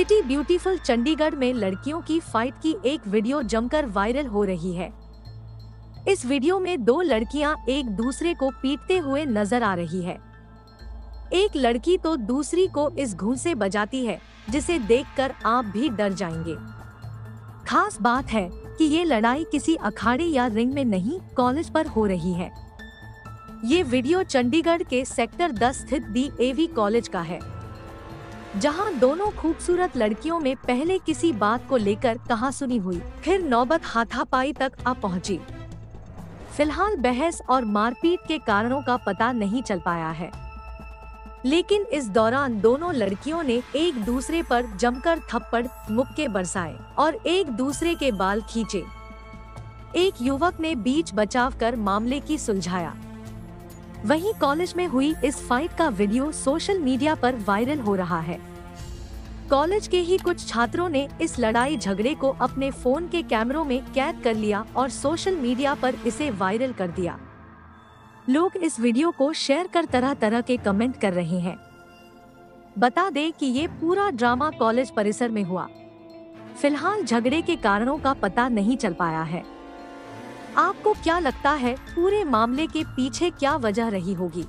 City beautiful Chandigarh में लड़कियों की फाइट की एक वीडियो जमकर वायरल हो रही है। इस वीडियो में दो लड़कियाँ एक दूसरे को पीटते हुए नज़र आ रही है। एक लड़की तो दूसरी को इस घूंसे बजाती है, जिसे देखकर आप भी डर जाएँगे। खास बात है कि ये लड़ाई किसी अखाड़े या रिंग में नहीं, कॉलेज पर हो रही है। ये वीडियो चंडीगढ़ के सेक्टर 10 स्थित दी एवी कॉलेज का है। जहाँ दोनों खूबसूरत लड़कियों में पहले किसी बात को लेकर कहा सुनी हुई, फिर नौबत हाथापाई तक आ पहुँची। फ़िलहाल बहस और मारपीट के कारणों का पता नहीं चल पाया है। लेकिन इस दौरान दोनों लड़कियों ने एक दूसरे पर जमकर थप्पड़, मुक्के बरसाए और एक दूसरे के बाल खींचे। एक युवक ने बीच बचाव कर मामले की सुलझाया। वहीं कॉलेज में हुई इस फाइट का वीडियो सोशल मीडिया पर वायरल हो रहा है। कॉलेज के ही कुछ छात्रों ने इस लड़ाई झगड़े को अपने फ़ोन के कैमरों में कैद कर लिया और सोशल मीडिया पर इसे वायरल कर दिया। लोग इस वीडियो को शेयर कर तरह तरह के कमेंट कर रहे हैं। बता दें कि ये पूरा ड्रामा कॉलेज परिसर में हुआ। फ़िलहाल झगड़े के कारणों का पता नहीं चल पाया है। आपको क्या लगता है पूरे मामले के पीछे क्या वजह रही होगी?